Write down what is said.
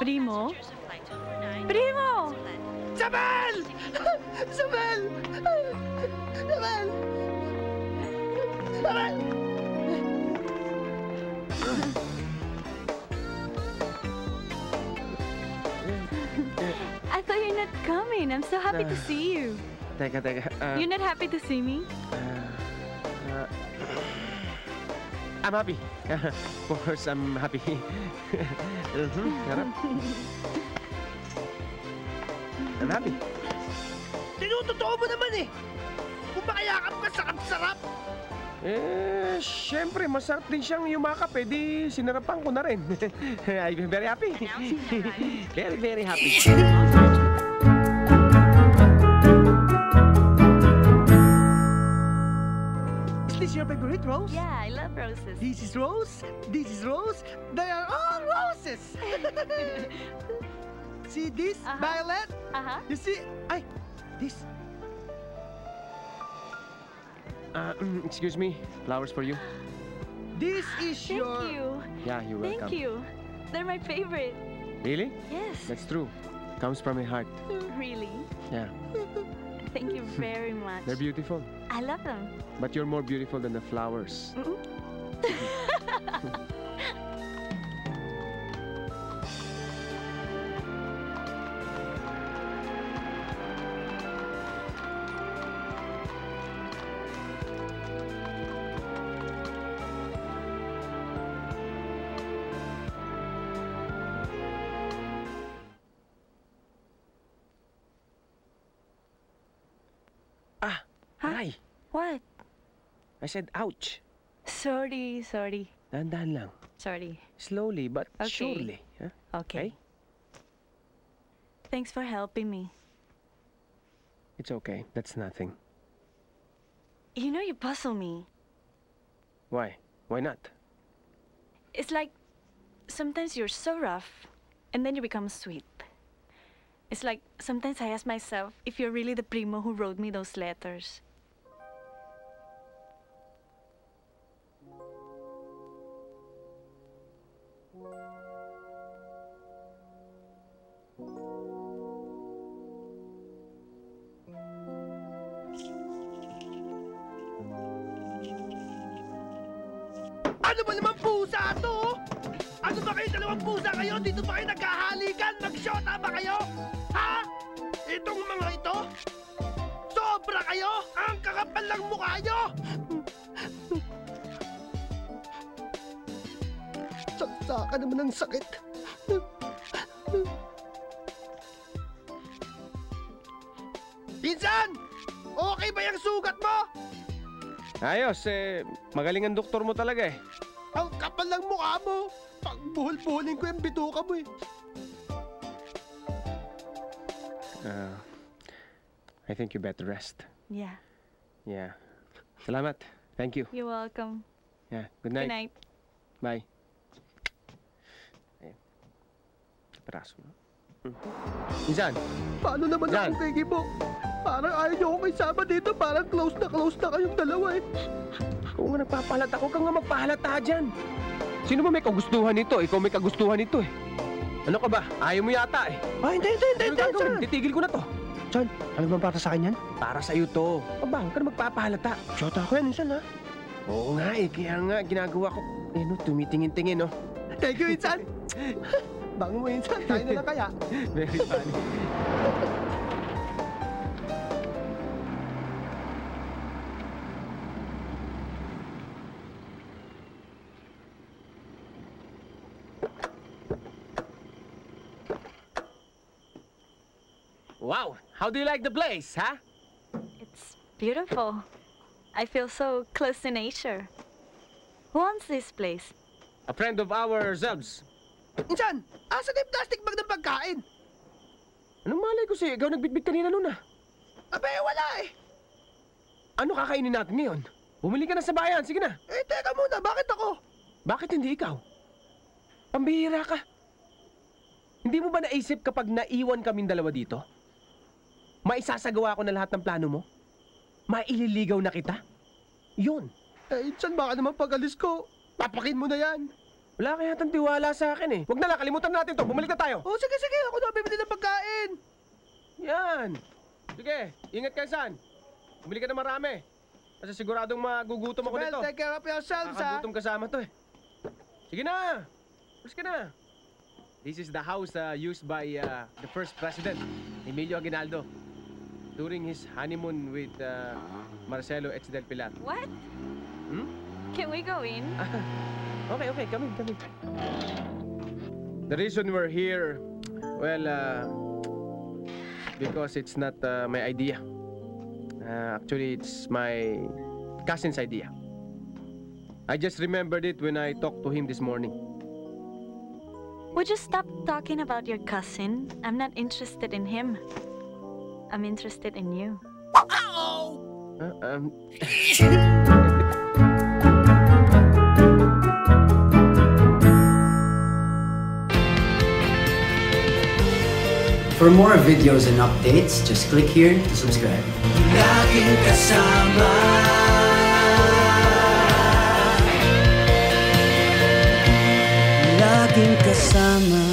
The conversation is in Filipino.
Primo? Primo! Sabel! Sabel! Sabel! Sabel! I thought you're not coming. I'm so happy to Ah. see you. Teka, teka. ah, You're not happy to see me? ah, I'm happy. of course, I'm happy. Mhm, Harap. I'm happy. Tinutotoo mo naman eh! Kung makayakap ka, sarap-sarap! Eh, syempre, masarap din siyang yumakap eh. Di, sinarapan ko na rin. I'm very happy. very, very happy. Your favorite rose? Yeah, I love roses. This is rose, this is rose, they are all roses! see this, Uh-huh. Violet? Uh-huh. You see, ay, this. Uh, mm, excuse me, flowers for you. This is Thank your... you. Yeah, you're welcome. Thank you. They're my favorite. Really? Yes. That's true. Comes from my heart. Really? Yeah, Thank you very much. they're beautiful. I love them. But you're more beautiful than the flowers. Ah, Huh? aray. What? I said ouch. Sorry, sorry. Dahan-dahan lang. Sorry. Slowly but Okay. surely. Huh? Okay. Thanks for helping me. It's okay. That's nothing. You know you puzzle me. Why? Why not? It's like sometimes you're so rough and then you become sweet. It's like sometimes I ask myself if you're really the primo who wrote me those letters. Ano ba naman pusa to? Ano ba kayo dalawang pusa kayo? Dito ba kayo nagkahalikan? Nagsyota ba kayo? Ha? Itong mga ito? Sobra kayo? Ang kakapal ng mukha nyo! Saksa ka naman ng sakit. Pinsan! Okay ba yung sugat mo? Ayos, eh, magaling ang doktor mo talaga eh. Ang kapal ng mukha mo! Pag buhol-buholin ko yung bituka mo eh. Uh, I think you better rest. Yeah. Yeah. Salamat. Thank you. You're welcome. Yeah. Good night. Good night. Bye. Peraso mo. Hmm. Insan, Paano naman Yan. ako kay Gibo? Parang ayaw niyo akong isama dito. Parang close na close na kayong dalawa eh. kung nga nagpapahalata, huwag kang nga magpahalata dyan. Sino ba may kagustuhan nito? Ikaw may kagustuhan nito eh. Ano ka ba? Ayaw mo yata eh. Ah, hindi, hindi, hindi, Ano hindi? Chan. Titigil ko na to. Chan, alam mo para sa akin yan? Para sa'yo to. Aba, ka na magpapahalata. Shota ko yan, Insan ha? Oo nga eh, kaya nga ginagawa ko. Eh no, tumitingin-tingin no. Thank you, Insan. Bango mo, Insan. Tayo na lang kaya. Very funny. Wow, how do you like the place, huh? It's beautiful. I feel so close to nature. Who owns this place? A friend of ourselves. Insan, asa na yung plastic bag ng pagkain? Anong malay ko sa'yo? Ikaw nagbitbit kanina nun ah. Abe, wala eh. Ano kakainin natin ngayon? Bumili ka na sa bayan, sige na. Eh, teka muna, bakit ako? Bakit hindi ikaw? Pambihira ka. Hindi mo ba naisip kapag naiwan kaming dalawa dito? Maisasagawa ko na lahat ng plano mo? Maililigaw na kita? Yun. Eh, Insan, baka naman pag alis ko, papakin mo na yan. Wala kaya yatang tiwala sa akin eh. Huwag na lang, kalimutan natin to. Bumalik na tayo. Oh, sige, sige. Ako na bibili ng pagkain. Yan. Sige, ingat kayo saan. Bumili ka na marami. Kasi siguradong magugutom ako Well, dito. take care of yourselves, ha? Nakakagutom kasama to eh. Sige na! Pulis ka na! This is the house uh, used by uh, the first president, Emilio Aguinaldo, during his honeymoon with uh, Marcelo H. del Pilar. What? Hmm? Can we go in? Okay, okay, come in, come in. The reason we're here, well, uh, because it's not uh, my idea. Uh, actually, it's my cousin's idea. I just remembered it when I talked to him this morning. Would you stop talking about your cousin? I'm not interested in him. I'm interested in you. Uh, um, For more videos and updates, just click here to subscribe. Laging kasama Laging kasama